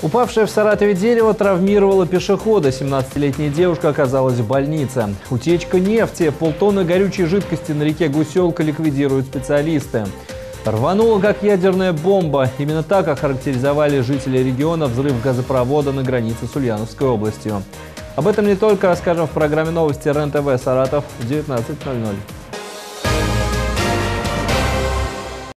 Упавшее в Саратове дерево травмировало пешехода. 17-летняя девушка оказалась в больнице. Утечка нефти. Полтонны горючей жидкости на реке Гуселка ликвидируют специалисты. Рванула как ядерная бомба. Именно так охарактеризовали жители региона взрыв газопровода на границе с Ульяновской областью. Об этом не только расскажем в программе новости РЕН-ТВ «Саратов» в 19.00.